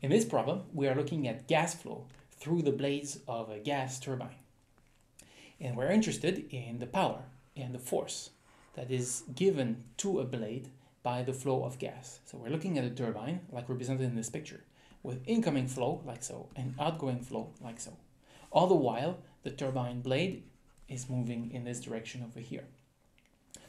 In this problem, we are looking at gas flow through the blades of a gas turbine. And we're interested in the power and the force that is given to a blade by the flow of gas. So we're looking at a turbine, like represented in this picture, with incoming flow, like so, and outgoing flow, like so. All the while, the turbine blade is moving in this direction over here.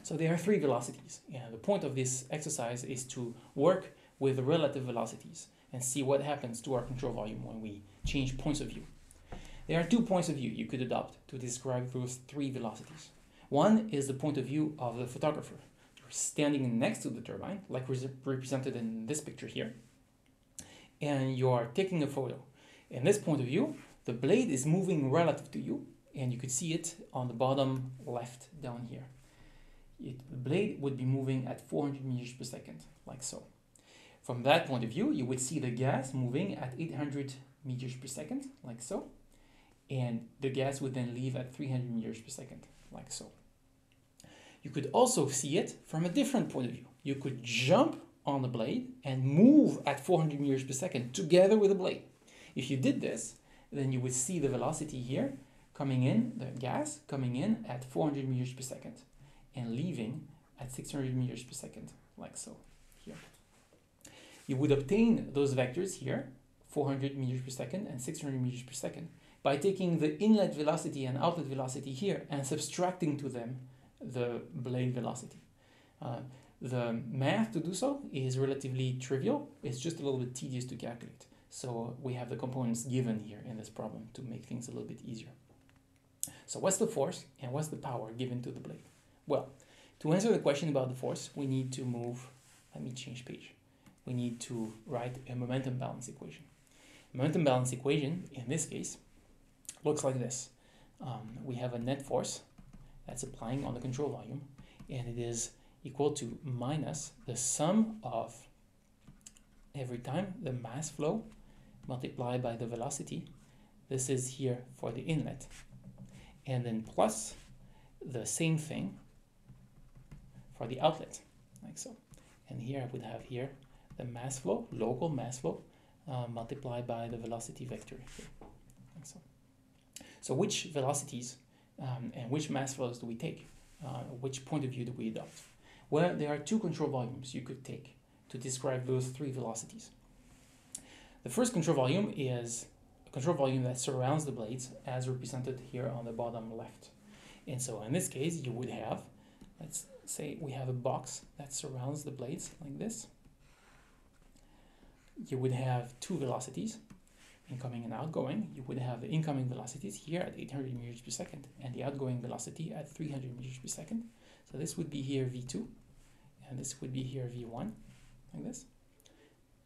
So there are three velocities. The point of this exercise is to work with relative velocities and see what happens to our control volume when we change points of view. There are two points of view you could adopt to describe those three velocities. One is the point of view of the photographer. You're standing next to the turbine, like represented in this picture here, and you are taking a photo. In this point of view, the blade is moving relative to you, and you could see it on the bottom left down here. It, the blade would be moving at 400 meters per second, like so. From that point of view, you would see the gas moving at 800 meters per second, like so. And the gas would then leave at 300 meters per second, like so. You could also see it from a different point of view. You could jump on the blade and move at 400 meters per second together with the blade. If you did this, then you would see the velocity here coming in, the gas coming in at 400 meters per second and leaving at 600 meters per second, like so you would obtain those vectors here, 400 meters per second and 600 meters per second, by taking the inlet velocity and outlet velocity here and subtracting to them the blade velocity. Uh, the math to do so is relatively trivial. It's just a little bit tedious to calculate. So we have the components given here in this problem to make things a little bit easier. So what's the force and what's the power given to the blade? Well, to answer the question about the force, we need to move, let me change page we need to write a momentum balance equation. Momentum balance equation, in this case, looks like this. Um, we have a net force that's applying on the control volume, and it is equal to minus the sum of every time the mass flow multiplied by the velocity. This is here for the inlet. And then plus the same thing for the outlet, like so. And here I would have here the mass flow, local mass flow, uh, multiplied by the velocity vector. So, so which velocities um, and which mass flows do we take? Uh, which point of view do we adopt? Well, there are two control volumes you could take to describe those three velocities. The first control volume is a control volume that surrounds the blades as represented here on the bottom left. And so in this case, you would have, let's say we have a box that surrounds the blades like this you would have two velocities, incoming and outgoing. You would have the incoming velocities here at 800 meters per second and the outgoing velocity at 300 meters per second. So this would be here V2 and this would be here V1 like this.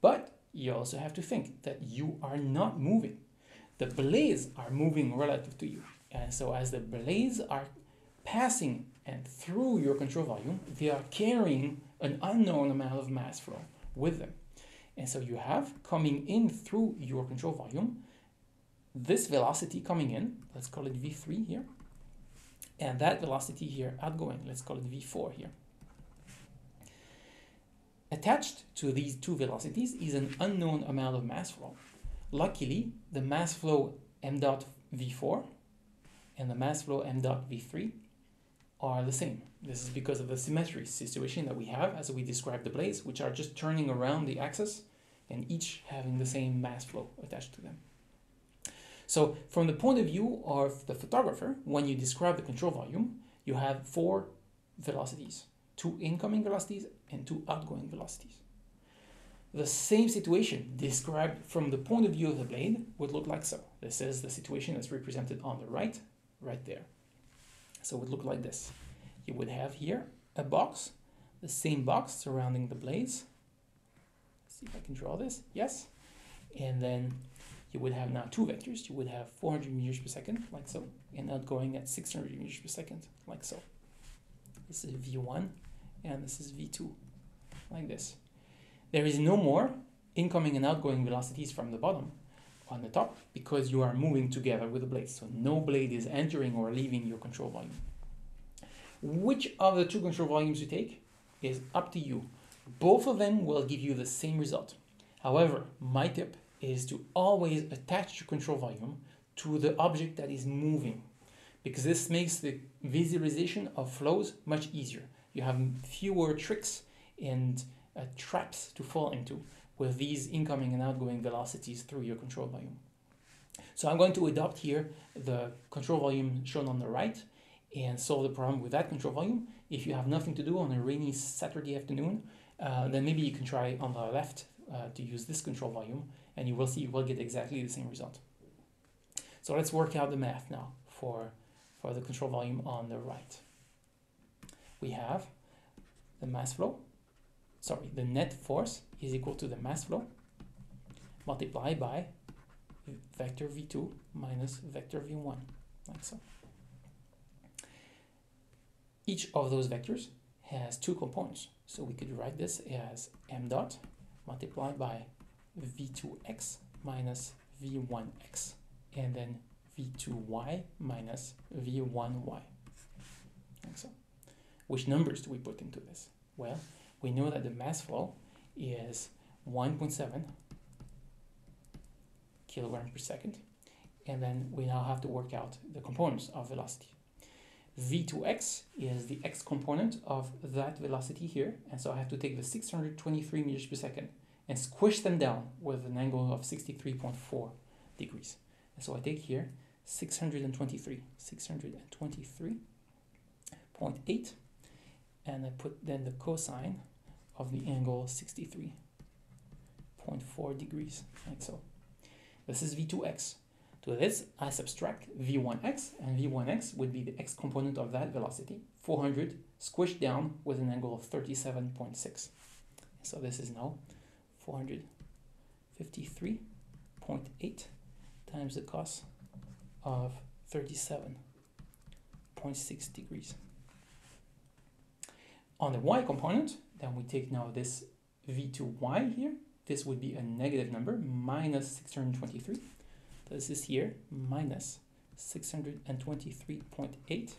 But you also have to think that you are not moving. The blades are moving relative to you. And so as the blades are passing and through your control volume, they are carrying an unknown amount of mass flow with them. And so you have coming in through your control volume, this velocity coming in, let's call it V3 here, and that velocity here outgoing, let's call it V4 here. Attached to these two velocities is an unknown amount of mass flow. Luckily, the mass flow m dot v4 and the mass flow m dot v3 are the same. This is because of the symmetry situation that we have as we describe the blades, which are just turning around the axis and each having the same mass flow attached to them. So from the point of view of the photographer, when you describe the control volume, you have four velocities, two incoming velocities and two outgoing velocities. The same situation described from the point of view of the blade would look like so. This is the situation that's represented on the right, right there. So it would look like this. You would have here a box, the same box surrounding the blades. Let's see if I can draw this. Yes. And then you would have now two vectors. You would have 400 meters per second, like so, and outgoing at 600 meters per second, like so. This is V1, and this is V2, like this. There is no more incoming and outgoing velocities from the bottom on the top because you are moving together with the blade. So no blade is entering or leaving your control volume. Which of the two control volumes you take is up to you. Both of them will give you the same result. However, my tip is to always attach your control volume to the object that is moving because this makes the visualization of flows much easier. You have fewer tricks and uh, traps to fall into with these incoming and outgoing velocities through your control volume. So I'm going to adopt here the control volume shown on the right and solve the problem with that control volume. If you have nothing to do on a rainy Saturday afternoon, uh, then maybe you can try on the left uh, to use this control volume and you will see you will get exactly the same result. So let's work out the math now for, for the control volume on the right. We have the mass flow, sorry, the net force is equal to the mass flow multiplied by vector v2 minus vector v1, like so. Each of those vectors has two components, so we could write this as m dot multiplied by v2x minus v1x, and then v2y minus v1y, like so. Which numbers do we put into this? Well, we know that the mass flow is 1.7 kilogram per second. And then we now have to work out the components of velocity. V2x is the x component of that velocity here. And so I have to take the 623 meters per second and squish them down with an angle of 63.4 degrees. And so I take here 623, 623.8, and I put then the cosine of the angle 63.4 degrees, like so. This is v2x. To this, I subtract v1x, and v1x would be the x component of that velocity, 400 squished down with an angle of 37.6. So this is now 453.8 times the cos of 37.6 degrees. On the y component, then we take now this v2y here, this would be a negative number, minus 623. This is here, minus 623.8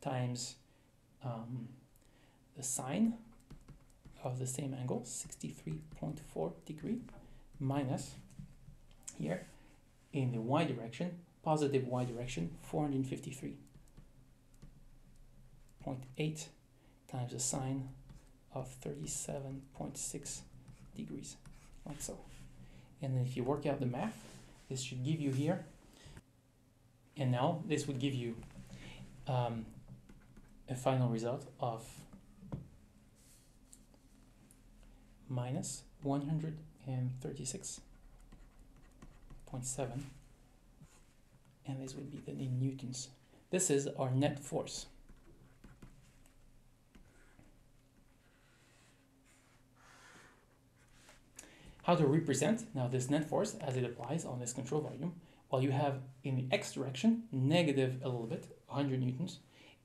times um, the sine of the same angle, 63.4 degree, minus here in the y direction, positive y direction, 453.8 times the sine of 37.6 degrees, like so. And if you work out the math, this should give you here, and now this would give you um, a final result of minus 136.7 and this would be the in newtons. This is our net force. How to represent now this net force as it applies on this control volume. Well, you have in the x direction negative a little bit, 100 newtons,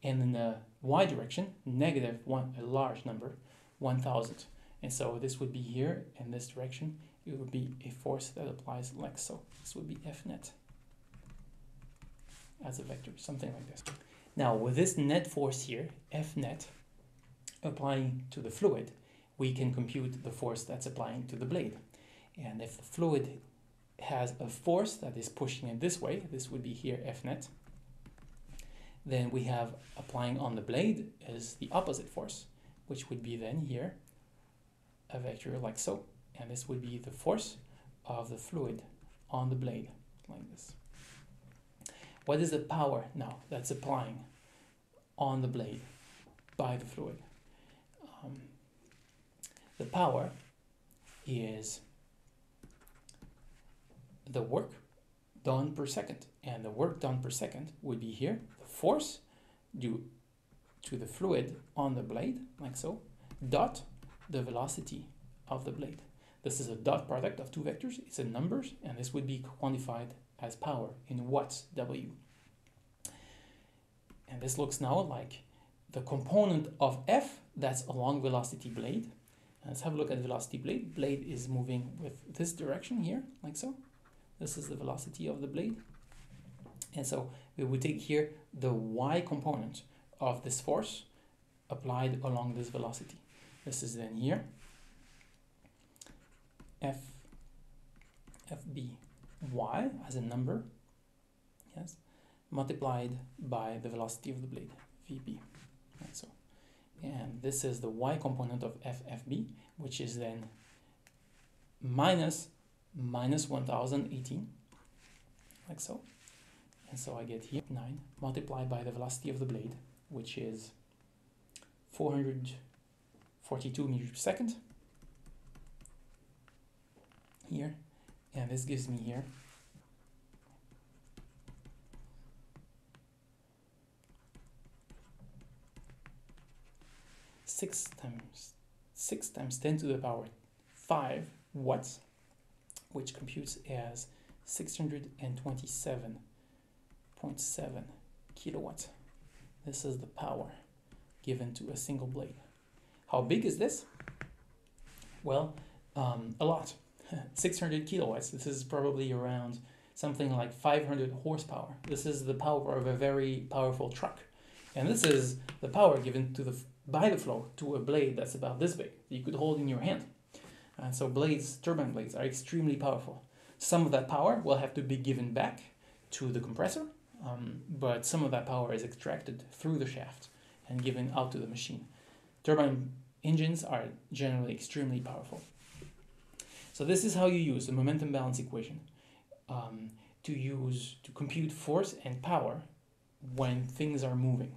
and in the y direction negative one, a large number, 1000. And so this would be here in this direction, it would be a force that applies like so. This would be F net as a vector, something like this. Now with this net force here, F net, applying to the fluid, we can compute the force that's applying to the blade. And if the fluid has a force that is pushing it this way, this would be here F net, then we have applying on the blade is the opposite force, which would be then here a vector like so. And this would be the force of the fluid on the blade, like this. What is the power now that's applying on the blade by the fluid? Um, the power is the work done per second. And the work done per second would be here, the force due to the fluid on the blade, like so, dot the velocity of the blade. This is a dot product of two vectors, it's in numbers, and this would be quantified as power in watts W. And this looks now like the component of F that's along velocity blade. Let's have a look at velocity blade. Blade is moving with this direction here, like so. This is the velocity of the blade. And so we would take here the y component of this force applied along this velocity. This is then here f fb y as a number, yes, multiplied by the velocity of the blade, vb. Right, so, and this is the y component of ffb, which is then minus minus 1018, like so. And so I get here 9 multiplied by the velocity of the blade, which is 442 meters per second. Here, and this gives me here six times six times ten to the power five watts, which computes as six hundred and twenty-seven point seven kilowatts. This is the power given to a single blade. How big is this? Well, um, a lot. 600 kilowatts. This is probably around something like 500 horsepower. This is the power of a very powerful truck. And this is the power given to the by the flow to a blade that's about this big you could hold in your hand. And so blades, turbine blades, are extremely powerful. Some of that power will have to be given back to the compressor, um, but some of that power is extracted through the shaft and given out to the machine. Turbine engines are generally extremely powerful. So this is how you use the momentum balance equation um, to use to compute force and power when things are moving.